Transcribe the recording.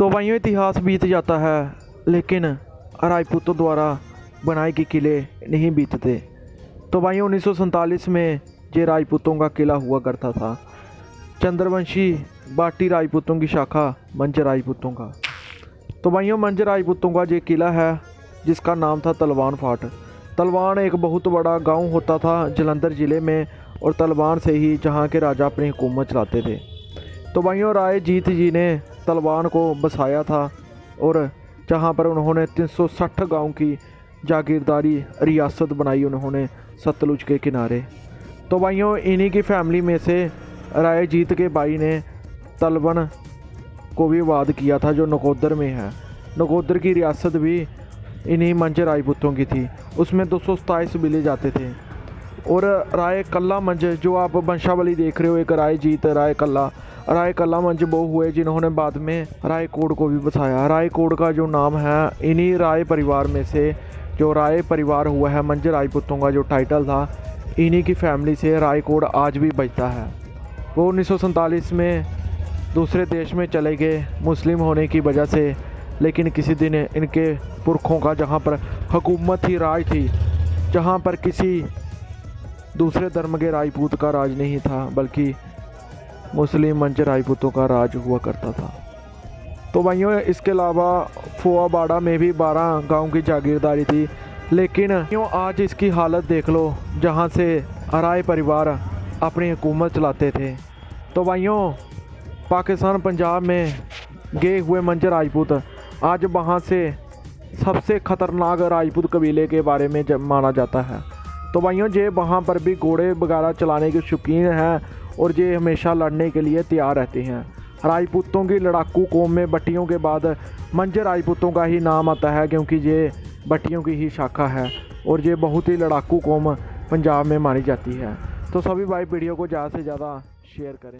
तो भाइयों, इतिहास बीत जाता है, लेकिन राजपूतों द्वारा बनाए गए किले नहीं बीतते। तो भाइयों, उन्नीस में ये राजपूतों का किला हुआ करता था। चंद्रवंशी बाटी राजपूतों की शाखा मंज राजपूतों का। तो भाइयों मंज राजपूतों का ये किला है, जिसका नाम था तलवान फाट। तलवान एक बहुत बड़ा गाँव होता था, जलंधर ज़िले में, और तलवान से ही जहाँ के राजा अपनी हुकूमत चलाते थे। तो भाइयों, राय जीत जी ने तलवान को बसाया था और जहाँ पर उन्होंने 360 गाँव की जागीरदारी रियासत बनाई उन्होंने सतलुज के किनारे। तो भाइयों, इन्हीं की फैमिली में से राय जीत के भाई ने तलवन को भी वाद किया था, जो नकोदर में है। नकोदर की रियासत भी इन्हीं मंच राजपूतों की थी। उसमें दो सौ बिले जाते थे। और राय कल्ला मंच जो आप वंशावली देख रहे हो, एक राय जीत, राय कल्ला। राय कल्ला मंच वो हुए जिन्होंने बाद में राय कोड को भी बसाया। राय कोड का जो नाम है, इन्हीं राय परिवार में से जो राय परिवार हुआ है मंज राजपूतों का जो टाइटल था, इन्हीं की फैमिली से राय कोड आज भी बचता है। वो उन्नीस सौ सैंतालीस में दूसरे देश में चले गए, मुस्लिम होने की वजह से, लेकिन किसी दिन इनके पुरखों का जहाँ पर हुकूमत थी राज थी, जहाँ पर किसी दूसरे धर्म के राजपूत का राज नहीं था, बल्कि मुस्लिम मंच राजपूतों का राज हुआ करता था। तो भाइयों, इसके अलावा फोआबाड़ा में भी बारह गाँव की जागीरदारी थी, लेकिन यूँ आज इसकी हालत देख लो, जहाँ से अराय परिवार अपनी हुकूमत चलाते थे। तो भाइयों, पाकिस्तान पंजाब में गए हुए मंच राजपूत आज वहाँ से सबसे ख़तरनाक राजपूत कबीले के बारे में जब माना जाता है। तो भाइयों, जे वहाँ पर भी घोड़े वगैरह चलाने के शौकीन हैं और ये हमेशा लड़ने के लिए तैयार रहते हैं। राजपूतों की लड़ाकू कौम में बट्टियों के बाद मंजर राजपूतों का ही नाम आता है, क्योंकि ये बट्टियों की ही शाखा है और ये बहुत ही लड़ाकू कौम पंजाब में मानी जाती है। तो सभी भाई, वीडियो को ज़्यादा से ज़्यादा शेयर करें।